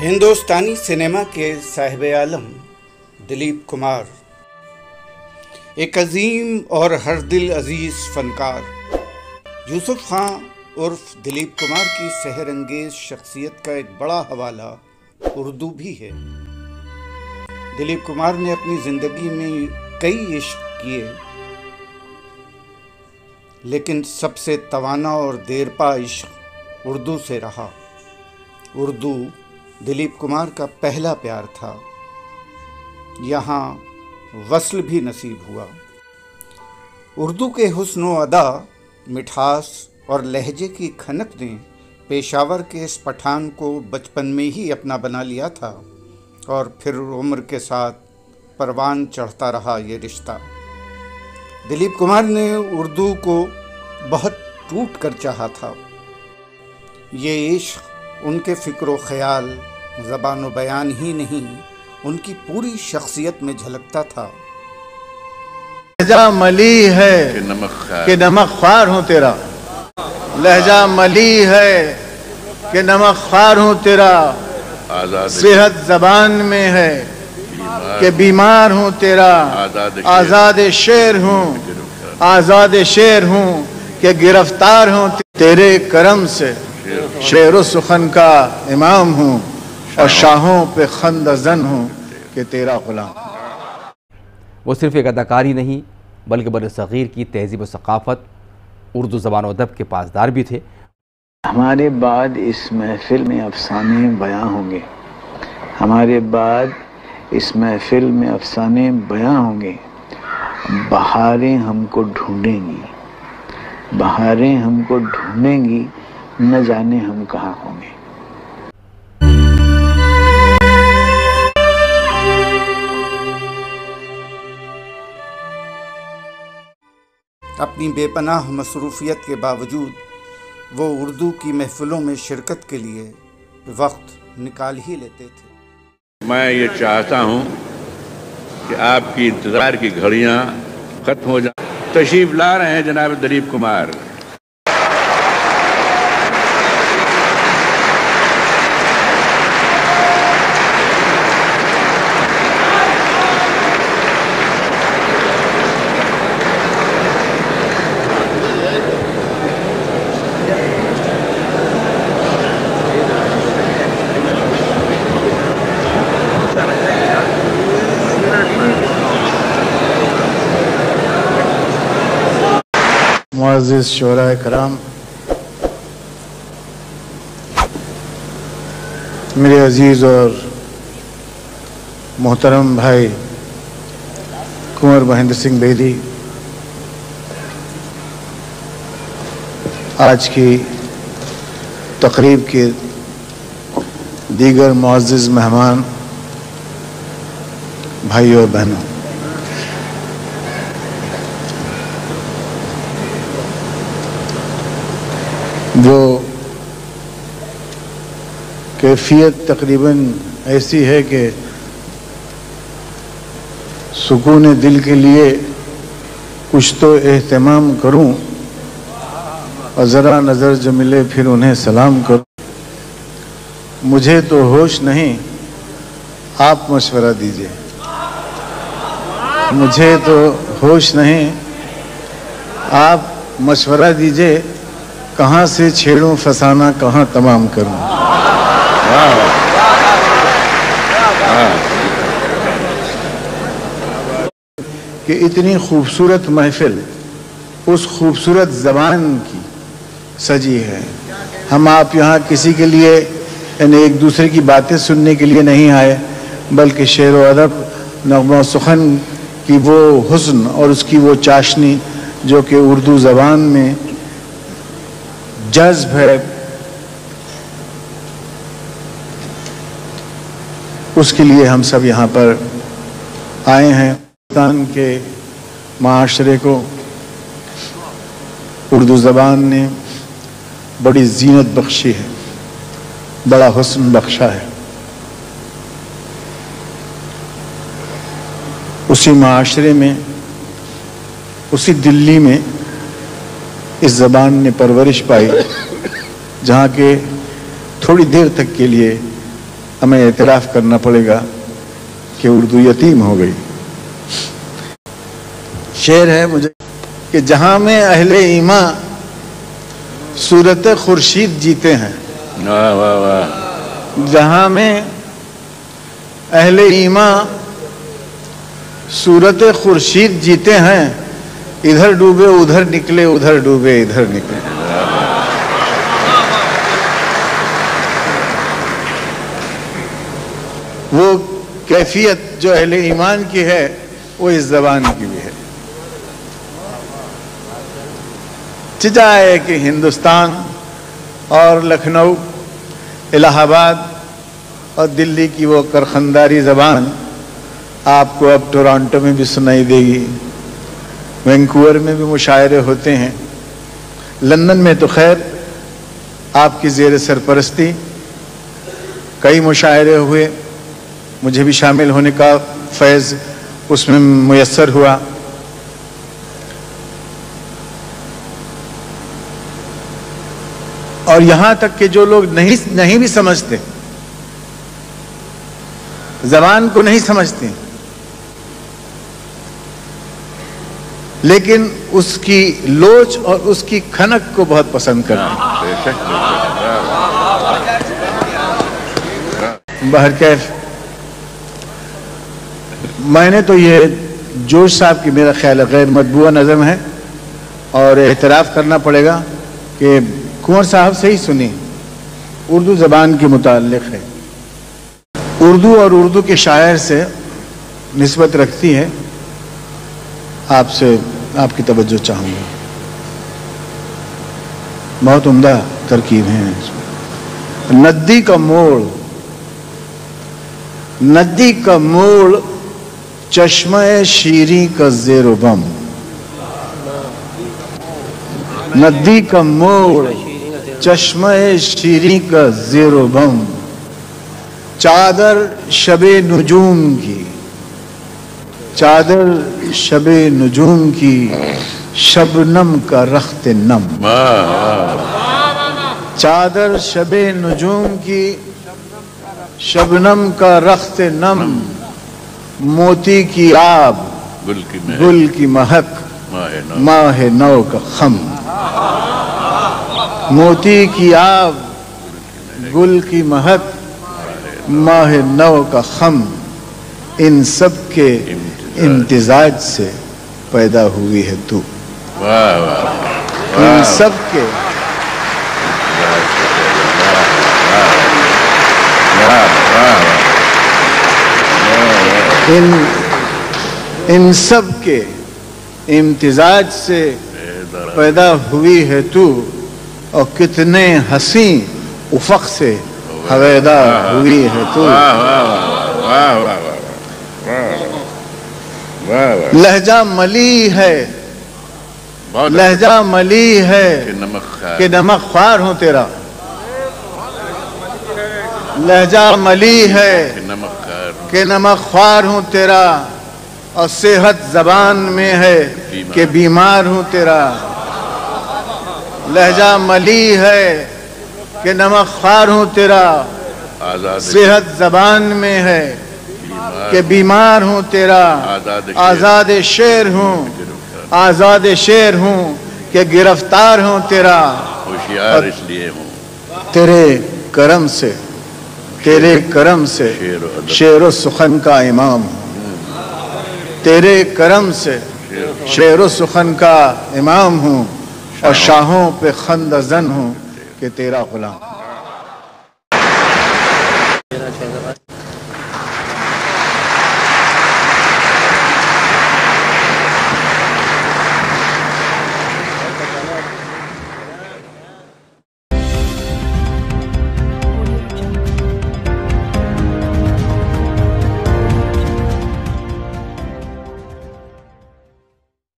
हिंदुस्तानी cinema के साहिब आलम, दिलीप कुमार। एक अजीम और हर दिल अज़ीज़ फनकार। यूसुफ खां उर्फ़ दिलीप कुमार की सहरंगेज शख्सियत का एक बड़ा हवाला उर्दू भी है। दिलीप कुमार ने अपनी ज़िंदगी में कई इश्क किए, लेकिन सबसे तवाना और देरपा इश्क उर्दू से रहा। उर्दू दिलीप कुमार का पहला प्यार था। यहाँ वसल भी नसीब हुआ। उर्दू के हुस्न अदा मिठास और लहजे की खनक ने पेशावर के इस पठान को बचपन में ही अपना बना लिया था और फिर उम्र के साथ परवान चढ़ता रहा ये रिश्ता। दिलीप कुमार ने उर्दू को बहुत टूट कर चाहा था। ये इश्क उनके फ़िक्र ख्याल ज़बान बयान ही नहीं उनकी पूरी शख्सियत में झलकता था। लहजा मली है। कि नमक खार हूँ तेरा। लहजा मली है। कि नमक खार हूँ तेरा। सेहत जबान में है। कि बीमार हूँ तेरा। आज़ाद शेर हूँ। आज़ाद शेर हूँ। कि गिरफ़्तार हूँ तेरे करम से। शेर सुखन का इमाम हूँ और शाहों। पे खंदजन हूँ कि तेरा गुलाम। वो सिर्फ़ एक अदाकारी नहीं बल्कि बर सग़ीर की तहजीब सकाफ़त उर्दू ज़बान अदब के पासदार भी थे। हमारे बाद इस महफिल में अफसाने बयां होंगे। हमारे बाद इस महफिल में अफसाने बयां होंगे। बहारें हमको ढूंढेंगी। बहारें हमको ढूंढेंगी न जाने हम कहाँ होंगे। अपनी बेपनाह मसरूफियत के बावजूद वो उर्दू की महफिलों में शिरकत के लिए वक्त निकाल ही लेते थे। मैं ये चाहता हूँ कि आपकी इंतज़ार की घड़ियाँ ख़त्म हो जाए। तशरीफ़ ला रहे हैं जनाब दिलीप कुमार। मुआज़ शरा कराम मेरे अज़ीज़ और मोहतरम भाई कुंवर महेंद्र सिंह बेदी आज की तकरीब के दीगर मुआज़ मेहमान भाई और बहनों वो कैफियत तकरीबन ऐसी है कि सुकून दिल के लिए कुछ तो एहतमाम करूँ और ज़रा नज़र जो मिले फिर उन्हें सलाम करूँ। मुझे तो होश नहीं, आप मशवरा दीजिए। मुझे तो होश नहीं, आप मशवरा दीजिए। कहाँ से छेड़ूं फसाना कहाँ तमाम करूँ? कि इतनी खूबसूरत महफिल उस खूबसूरत जबान की सजी है। हम आप यहाँ किसी के लिए यानी एक दूसरे की बातें सुनने के लिए नहीं आए बल्कि शेर व अदब नगमा सुखन की वो हुस्न और उसकी वो चाशनी जो कि उर्दू ज़बान में जज्ब है। उसके लिए हम सब यहाँ पर आए हैं। पाकिस्तान के माशरे को उर्दू ज़बान ने बड़ी जीनत बख्शी है, बड़ा हुस्न बख्शा है। उसी माशरे में, उसी दिल्ली में इस ज़बान ने परवरिश पाई जहाँ के थोड़ी देर तक के लिए हमें एतराफ़ करना पड़ेगा कि उर्दू यतीम हो गई। शेर है मुझे कि जहाँ में अहले ईमा सूरत खुर्शीद जीते हैं वाह वाह वाह। जहाँ में अहले ईमा सूरत खुर्शीद जीते हैं इधर डूबे, उधर निकले, उधर डूबे, इधर निकले। वो कैफियत जो अहले ईमान की है, वो इस जबान की भी है। चिजा है कि हिंदुस्तान और लखनऊ, इलाहाबाद और दिल्ली की वो करखंदारी जबान आपको अब टोरंटो में भी सुनाई देगी। वैंकूवर में भी मुशायरे होते हैं। लंदन में तो खैर आपकी जेर सरपरस्ती, कई मुशायरे हुए, मुझे भी शामिल होने का फैज़ उसमें मैसर हुआ। और यहाँ तक कि जो लोग नहीं नहीं भी समझते, जबान को नहीं समझते लेकिन उसकी लोच और उसकी खनक को बहुत पसंद करते हैं। बेशक मैंने तो ये जोश साहब की मेरा ख्याल गैर मतबूआ नज़म है और एतराफ़ करना पड़ेगा कि कुंवर साहब से ही सुनी। उर्दू ज़बान के मुतालिक है। उर्दू और उर्दू के शायर से नस्बत रखती है। आपसे आपकी तवज्जो चाहूँगा। बहुत उम्दा तरकीब है नदी का मोड़, नदी का मोड़ चश्मा शीरी का जेरो बम। नदी का मोड़ चश्मा शीरी का जेरो बम। चादर शबे नजूम की। चादर शबे नजूम की शबनम का रख्त नम। चादर शबे नजूम की शबनम का रख्त नम। मोती की आब गुल की महक। माह नौ। का खम। मोती की आब गुल की महक माह नौ का खम। इन सब के इम्तिजाज से पैदा हुई है तू। इन सब के इन इन सब के इम्तिजाज से पैदा हुई है तू और कितने हसी उफक से हवेदा हुई है तू। वाह वाह वाह वाह वाह लहजा मली है। लहजा मली है। कि नमक ख्वार हूँ तेरा। लहजा मली है। कि नमक ख्वार हूँ। तेरा। और सेहत जबान में है। कि बीमार हूँ तेरा। लहजा मली है। कि नमक ख्वार हूँ तेरा। सेहत जबान में है। कि बीमार हूँ तेरा आज़ाद शेर। हूँ आज़ाद शेर हूँ कि गिरफ़्तार हूँ तेरा। होशियार इसलिए हूँ। तेरे करम से तेरे करम से शेर सुखन का इमाम। हूँ तेरे करम से शेर सुखन का इमाम हूँ और शाहों। पे खंदजन हूँ कि तेरा गुलाम।